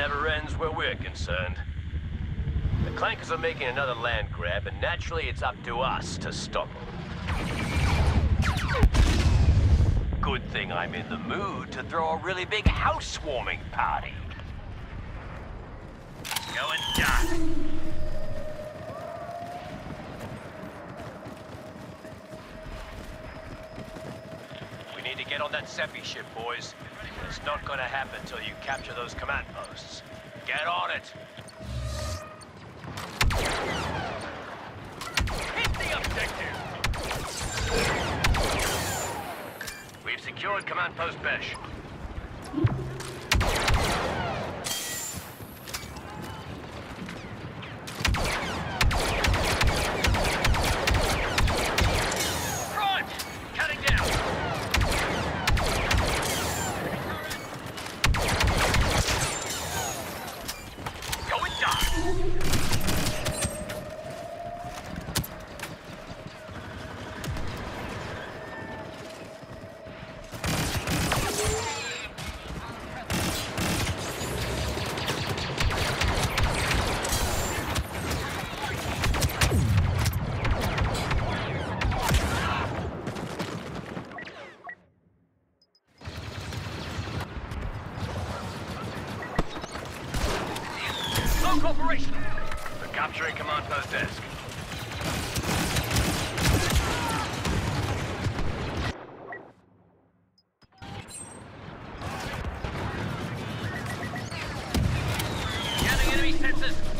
never ends where we're concerned. The Clankers are making another land grab, and naturally it's up to us to stop them. Good thing I'm in the mood to throw a really big housewarming party. Going dark. We need to get on that Seppi ship, boys. It's not gonna happen until you capture those command posts. Get on it! Hit the objective! We've secured command post Besh. Scanning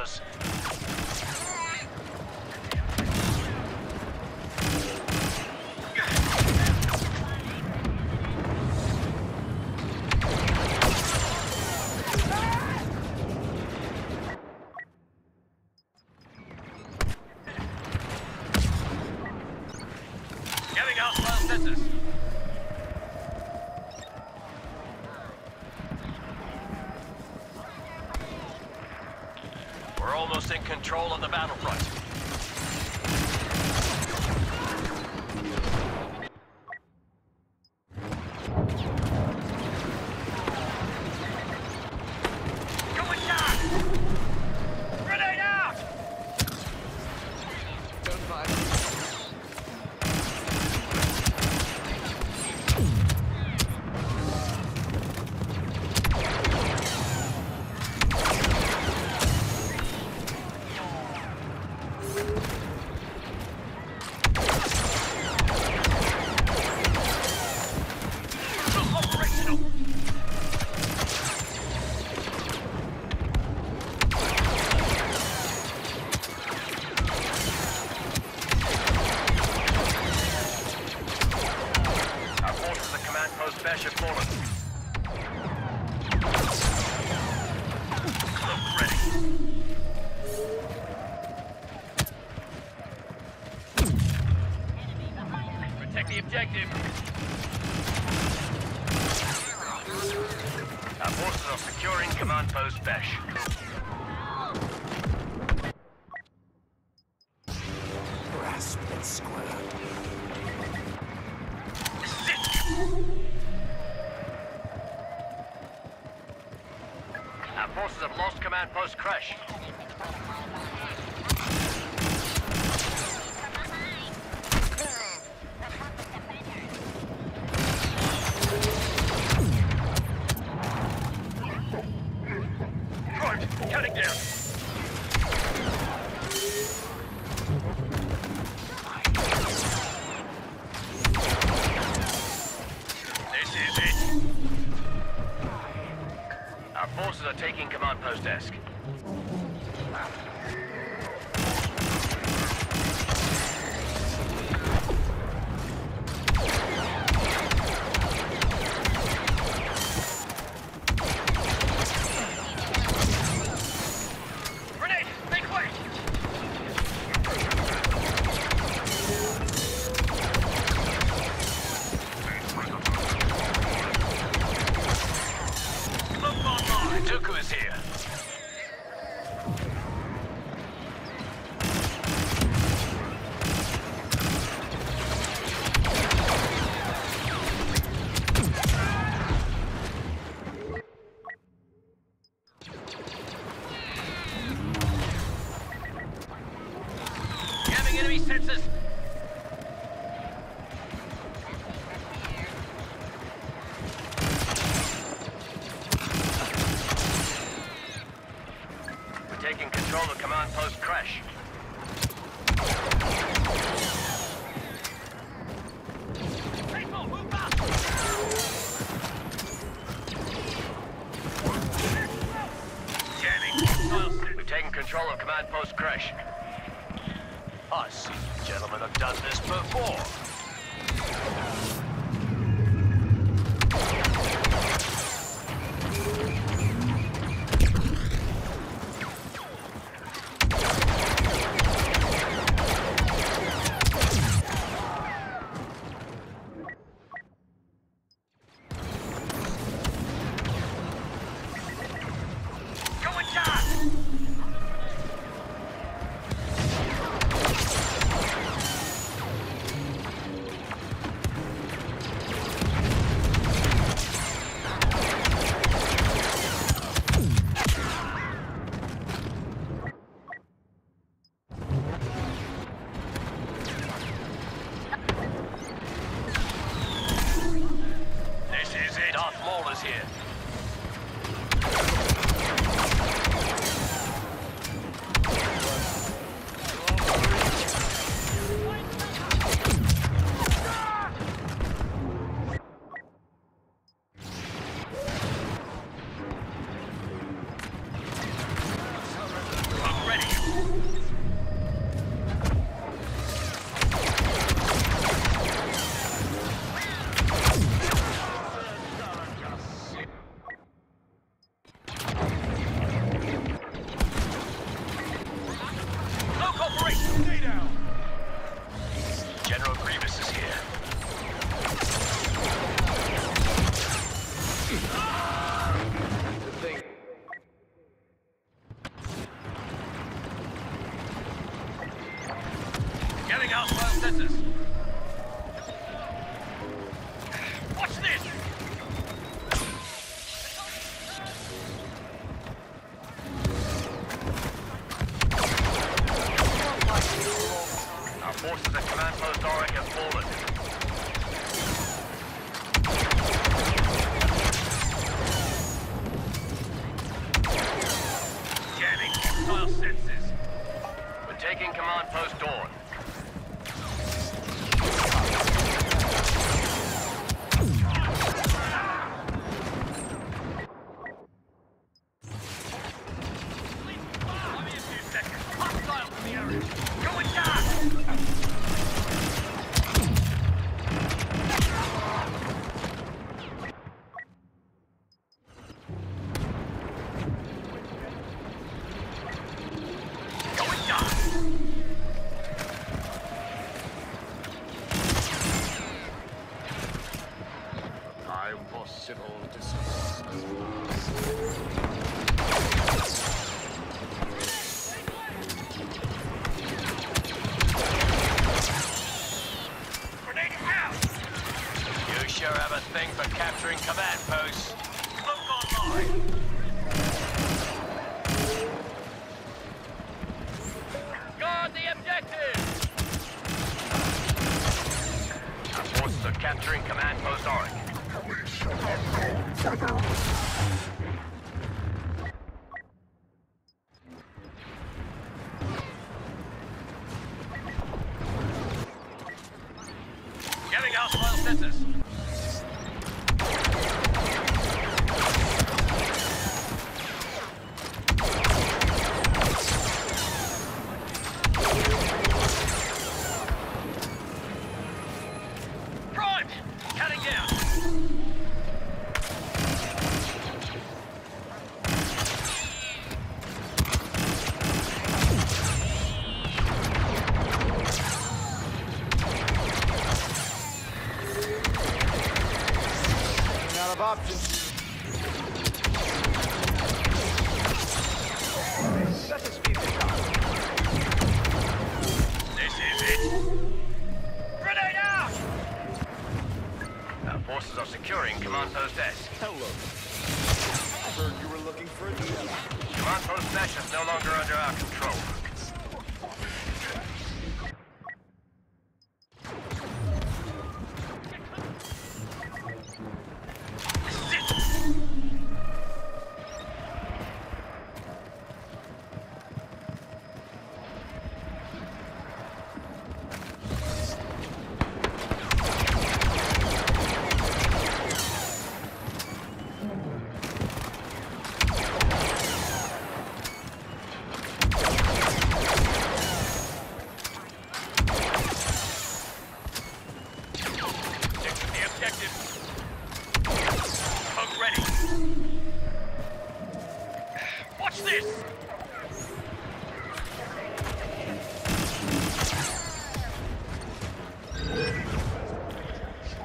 todas control of the battlefront. Our forces have lost command post Cresh. Right, down. on post-Cresh. business. Sure have a thing for capturing command posts. Smoke online! Guard the objective! Our forces are capturing command post Orange.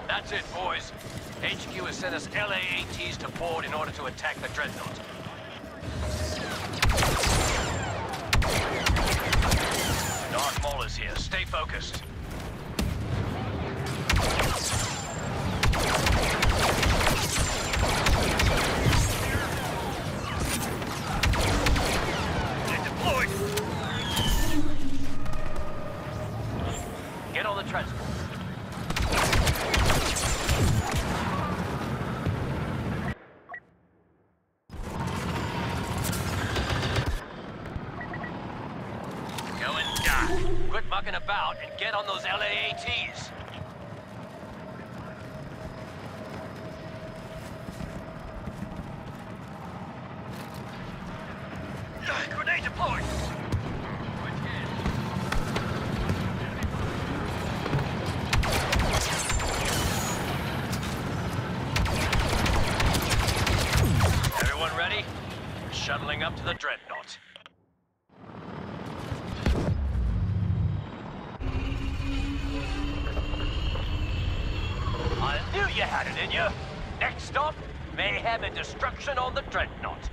That's it, boys. HQ has sent us LAATs to board in order to attack the Dreadnought. Darth Maul is here. Stay focused. Get deployed! Get on the transport. Go and die. Quit mucking about and get on those LAATs. Grenade deployed! Everyone ready? Shuttling up to the Dreadnought. I knew Next stop, mayhem and destruction on the Dreadnought.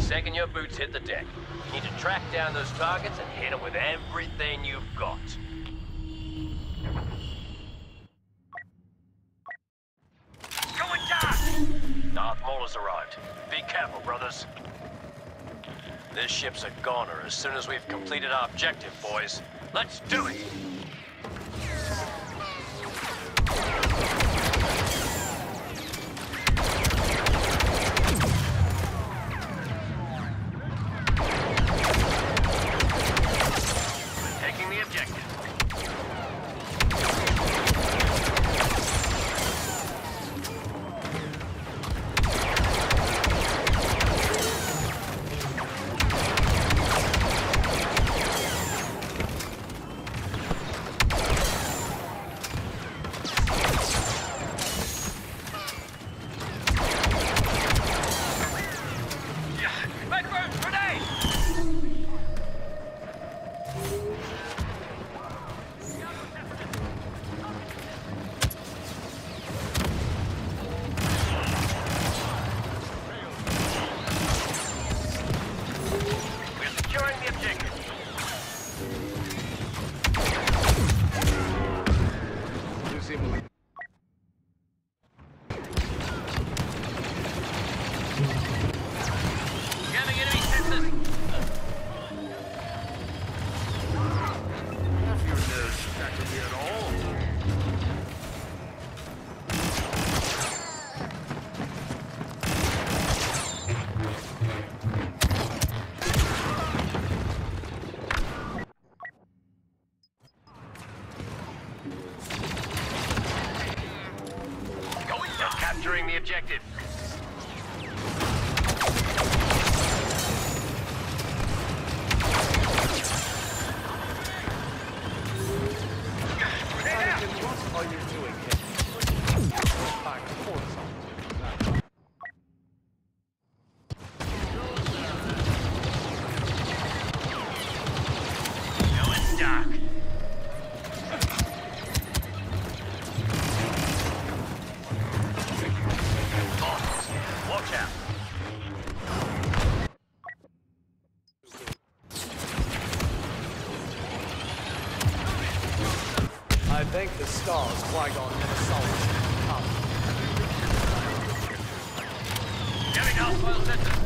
Second your boots hit the deck, you need to track down those targets and hit them with everything you've got. This ship's a goner as soon as we've completed our objective, boys. Let's do it! objective. thank the stars Qui-Gon never saw us come. Getting.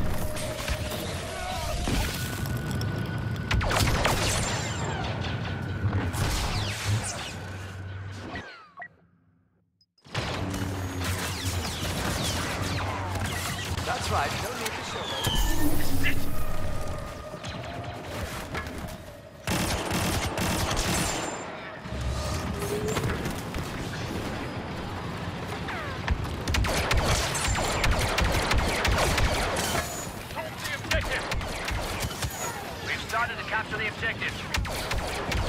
the objective.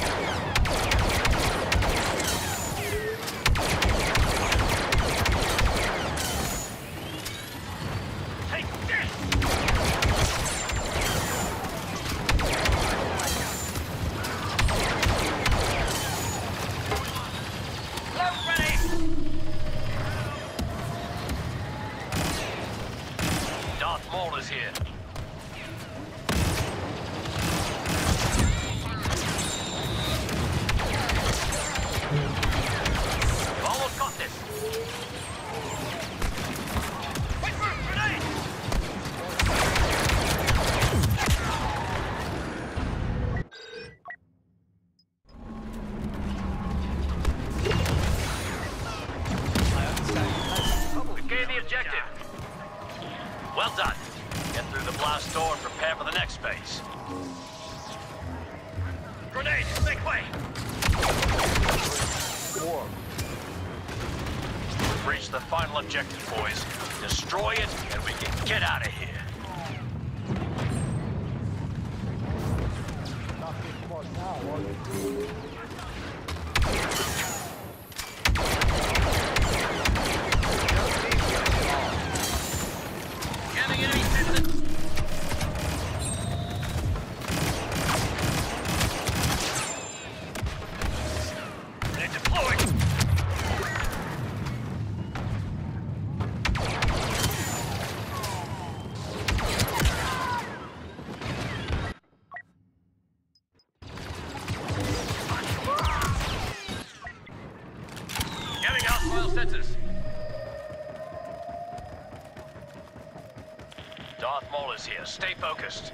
Stay focused.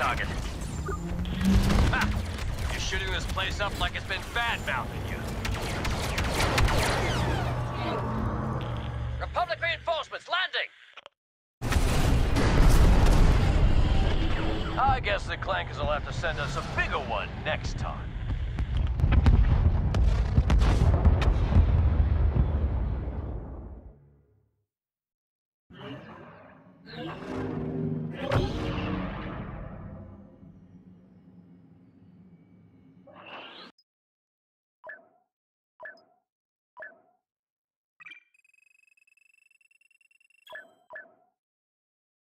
target. Ha! You're shooting this place up like it's been bad-mouthing you. Republic reinforcements landing! I guess the Clankers will have to send us a bigger one next time.